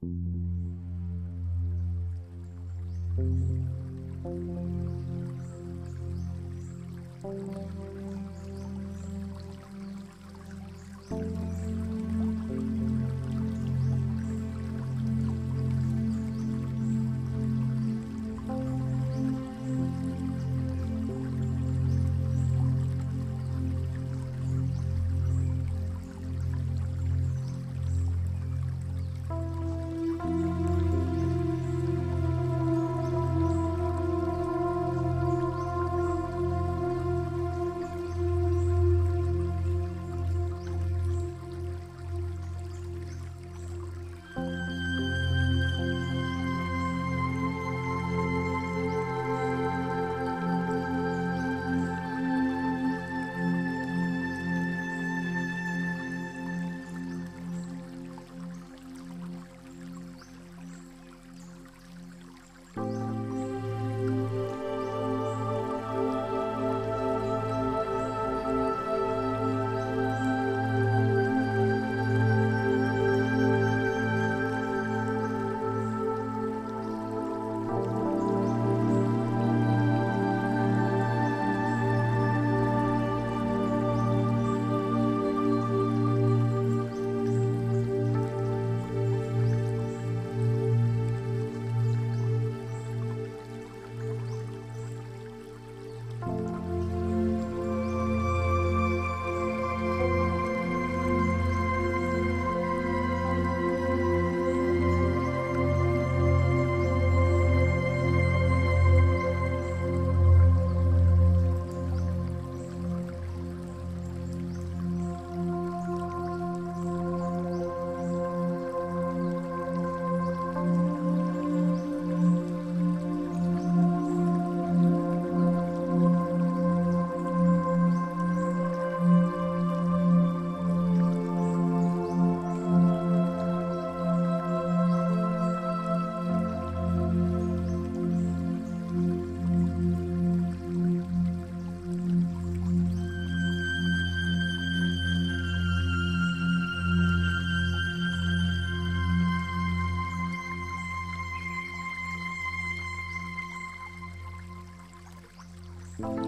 Thank Bye.